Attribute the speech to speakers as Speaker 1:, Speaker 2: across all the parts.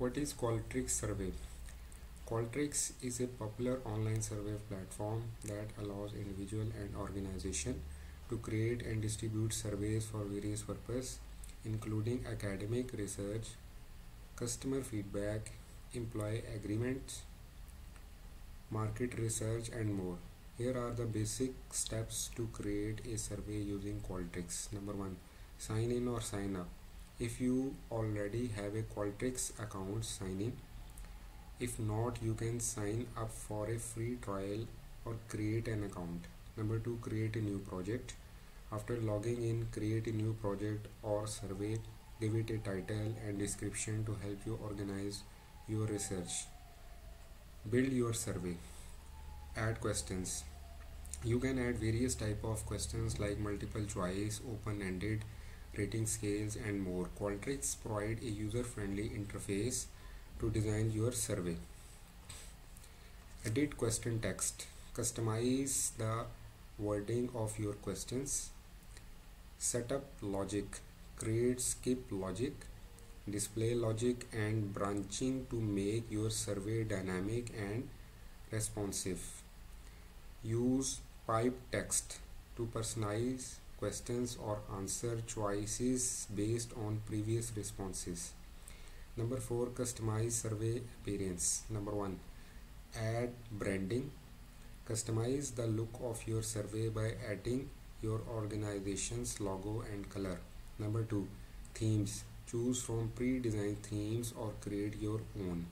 Speaker 1: What is Qualtrics survey? Qualtrics is a popular online survey platform that allows individual and organization to create and distribute surveys for various purposes including academic research, customer feedback, employee agreements, market research and more. Here are the basic steps to create a survey using Qualtrics. Number 1. Sign in or sign up if you already have a Qualtrics account sign in. If not you can sign up for a free trial or create an account. Number two create a new project. After logging in create a new project or survey. Give it a title and description to help you organize your research. Build your survey. Add questions. You can add various type of questions like multiple choice open-ended rating scales and more. Qualtrics provide a user-friendly interface to design your survey. Edit question text. Customize the wording of your questions. Set up logic. Create skip logic. Display logic and branching to make your survey dynamic and responsive. Use pipe text to personalize questions or answer choices based on previous responses. Number 4 customize survey appearance. Number 1 add branding. Customize the look of your survey by adding your organization's logo and color. Number 2 themes. Choose from pre-designed themes or create your own.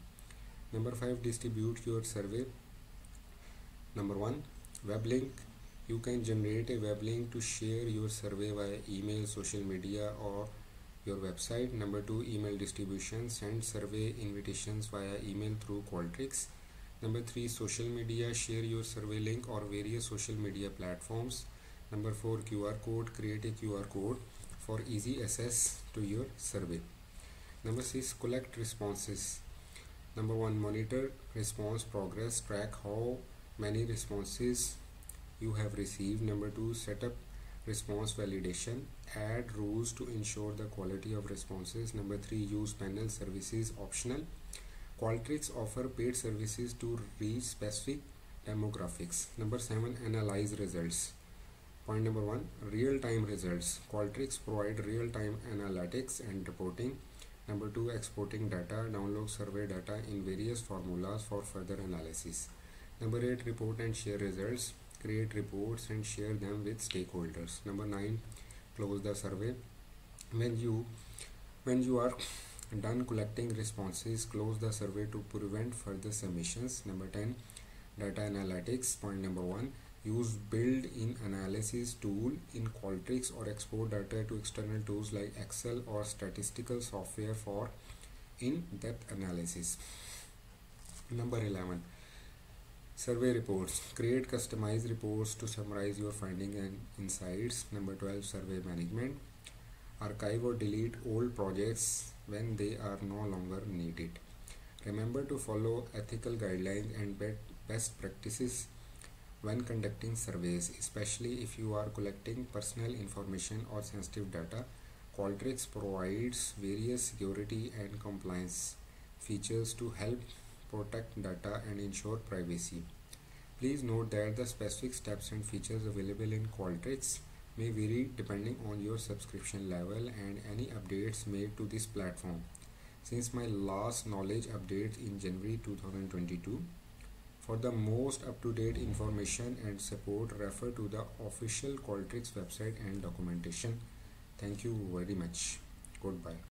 Speaker 1: Number 5 distribute your survey. Number 1 web link you can generate a web link to share your survey via email, social media or your website. Number two, email distribution. Send survey invitations via email through Qualtrics. Number three, social media. Share your survey link or various social media platforms. Number four, QR code. Create a QR code for easy access to your survey. Number six, collect responses. Number one, monitor response progress. Track how many responses you have received. Number two set up response validation. Add rules to ensure the quality of responses. Number three use panel services optional. Qualtrics offer paid services to reach specific demographics. Number seven analyze results. Point number one real-time results. Qualtrics provide real-time analytics and reporting. Number two exporting data. Download survey data in various formulas for further analysis. Number eight report and share results create reports and share them with stakeholders. Number 9 close the survey. When you when you are done collecting responses close the survey to prevent further submissions. Number 10 data analytics. Point number 1 use built-in analysis tool in Qualtrics or export data to external tools like Excel or statistical software for in-depth analysis. Number 11 Survey reports. Create customized reports to summarize your findings and insights. Number 12. Survey management. Archive or delete old projects when they are no longer needed. Remember to follow ethical guidelines and best practices when conducting surveys, especially if you are collecting personal information or sensitive data. Qualtrics provides various security and compliance features to help protect data and ensure privacy. Please note that the specific steps and features available in Qualtrics may vary depending on your subscription level and any updates made to this platform. Since my last knowledge update in January 2022, for the most up-to-date information and support, refer to the official Qualtrics website and documentation. Thank you very much. Goodbye.